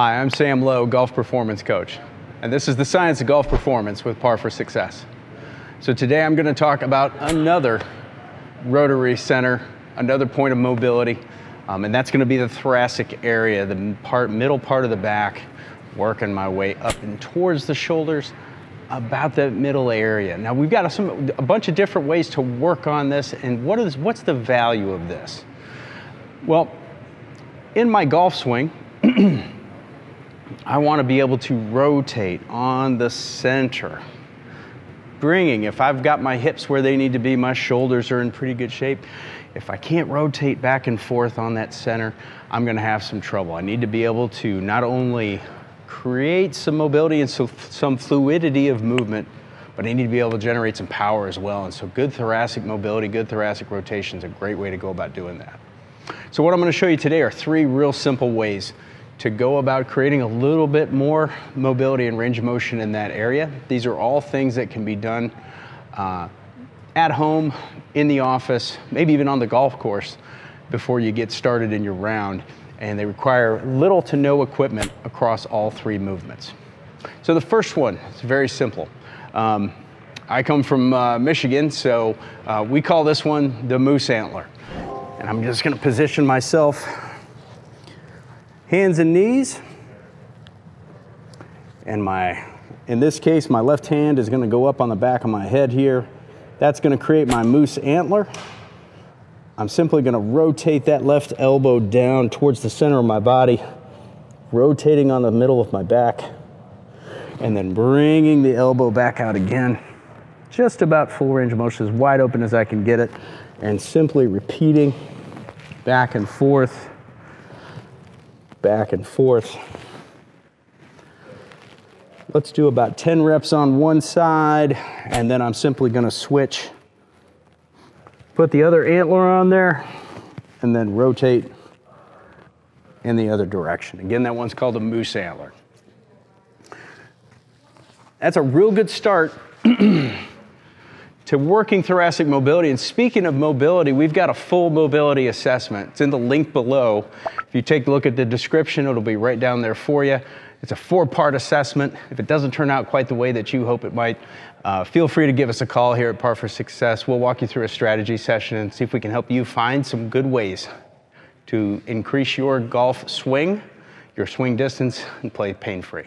Hi, I'm Sam Lowe, golf performance coach, and this is the science of golf performance with Par for Success. So today I'm going to talk about another rotary center, another point of mobility, um, and that's going to be the thoracic area, the part, middle part of the back, working my way up and towards the shoulders, about the middle area. Now we've got a, some, a bunch of different ways to work on this, and what is what's the value of this? Well, in my golf swing. I want to be able to rotate on the center. Bringing, if I've got my hips where they need to be, my shoulders are in pretty good shape. If I can't rotate back and forth on that center, I'm going to have some trouble. I need to be able to not only create some mobility and so, some fluidity of movement, but I need to be able to generate some power as well. And so, good thoracic mobility, good thoracic rotation is a great way to go about doing that. So, what I'm going to show you today are three real simple ways to go about creating a little bit more mobility and range of motion in that area. These are all things that can be done uh, at home, in the office, maybe even on the golf course before you get started in your round. And they require little to no equipment across all three movements. So the first one is very simple. Um, I come from uh, Michigan, so uh, we call this one the moose antler. And I'm just gonna position myself hands and knees. And my, in this case, my left hand is gonna go up on the back of my head here. That's gonna create my moose antler. I'm simply gonna rotate that left elbow down towards the center of my body, rotating on the middle of my back, and then bringing the elbow back out again. Just about full range of motion, as wide open as I can get it, and simply repeating back and forth back and forth. Let's do about 10 reps on one side, and then I'm simply gonna switch. Put the other antler on there, and then rotate in the other direction. Again, that one's called a moose antler. That's a real good start to working thoracic mobility. And speaking of mobility, we've got a full mobility assessment. It's in the link below. If you take a look at the description, it'll be right down there for you. It's a four part assessment. If it doesn't turn out quite the way that you hope it might, uh, feel free to give us a call here at Par for Success. We'll walk you through a strategy session and see if we can help you find some good ways to increase your golf swing, your swing distance, and play pain free.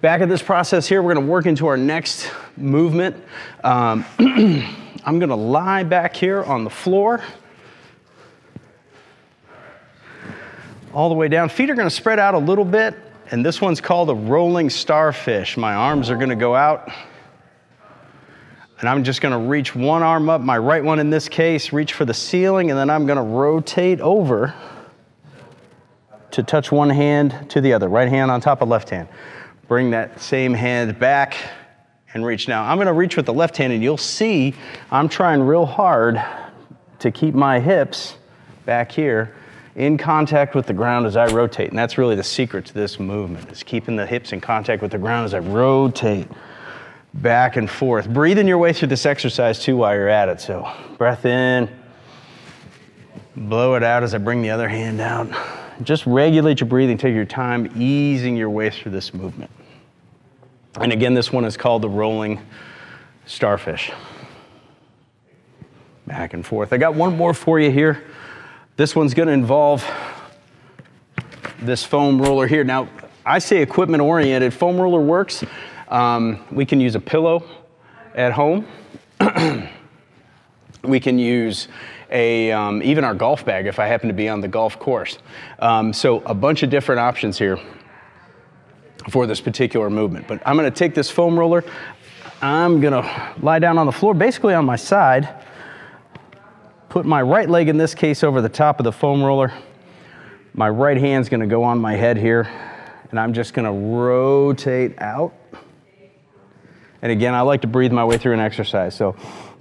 Back at this process here, we're gonna work into our next movement. Um, I'm gonna lie back here on the floor. All the way down. Feet are gonna spread out a little bit, and this one's called a rolling starfish. My arms are gonna go out. And I'm just gonna reach one arm up, my right one in this case, reach for the ceiling, and then I'm gonna rotate over to touch one hand to the other, right hand on top of left hand. Bring that same hand back and reach. Now, I'm gonna reach with the left hand and you'll see I'm trying real hard to keep my hips back here in contact with the ground as I rotate. And that's really the secret to this movement is keeping the hips in contact with the ground as I rotate back and forth. Breathing your way through this exercise too while you're at it. So breath in, blow it out as I bring the other hand out. Just regulate your breathing, take your time, easing your way through this movement. And again, this one is called the rolling starfish. Back and forth. I got one more for you here. This one's going to involve this foam roller here. Now, I say equipment oriented. Foam roller works. Um, we can use a pillow at home. we can use a, um, even our golf bag if I happen to be on the golf course. Um, so a bunch of different options here for this particular movement. But I'm gonna take this foam roller, I'm gonna lie down on the floor, basically on my side, put my right leg in this case over the top of the foam roller. My right hand's gonna go on my head here, and I'm just gonna rotate out. And again, I like to breathe my way through an exercise. So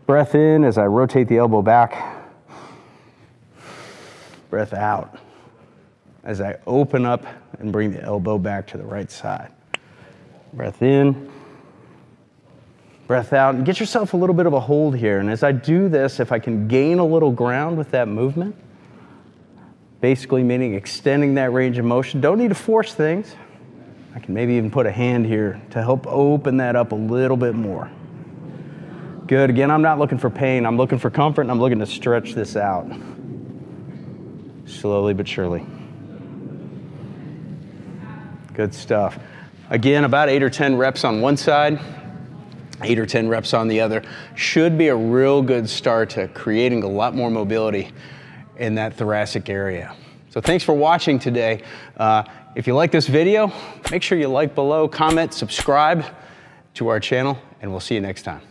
breath in as I rotate the elbow back. Breath out as I open up and bring the elbow back to the right side. Breath in, breath out, and get yourself a little bit of a hold here. And as I do this, if I can gain a little ground with that movement, Basically meaning extending that range of motion. Don't need to force things. I can maybe even put a hand here to help open that up a little bit more. Good. Again, I'm not looking for pain. I'm looking for comfort and I'm looking to stretch this out. Slowly but surely. Good stuff. Again, about eight or 10 reps on one side, eight or 10 reps on the other. Should be a real good start to creating a lot more mobility in that thoracic area. So thanks for watching today. Uh, if you like this video, make sure you like below, comment, subscribe to our channel, and we'll see you next time.